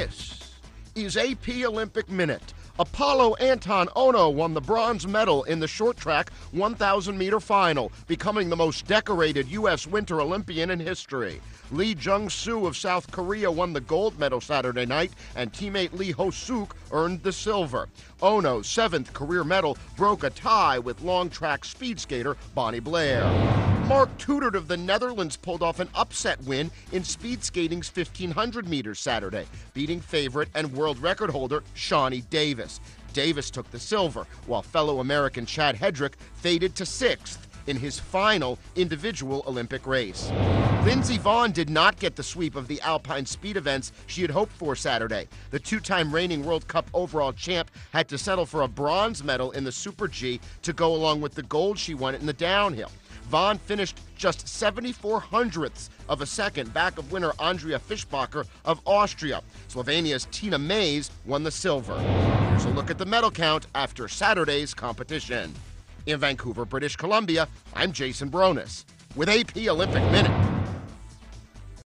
This is AP Olympic Minute. Apolo Anton Ohno won the bronze medal in the short track 1,000 meter final, becoming the most decorated U.S. Winter Olympian in history. Lee Jung Soo of South Korea won the gold medal Saturday night, and teammate Lee Ho Suk earned the silver. Ohno's seventh career medal broke a tie with long track speed skater Bonnie Blair. Mark Tuitert of the Netherlands pulled off an upset win in speed skating's 1500 meters Saturday, beating favorite and world record holder Shani Davis. Davis took the silver, while fellow American Chad Hedrick faded to sixth in his final individual Olympic race. Lindsey Vonn did not get the sweep of the alpine speed events she had hoped for Saturday. The two time reigning World Cup overall champ had to settle for a bronze medal in the Super G to go along with the gold she won in the downhill. Vonn finished just 74 hundredths of a second back of winner Andrea Fischbacher of Austria. Slovenia's Tina Maze won the silver. Here's a look at the medal count after Saturday's competition. In Vancouver, British Columbia, I'm Jason Bronis with AP Olympic Minute.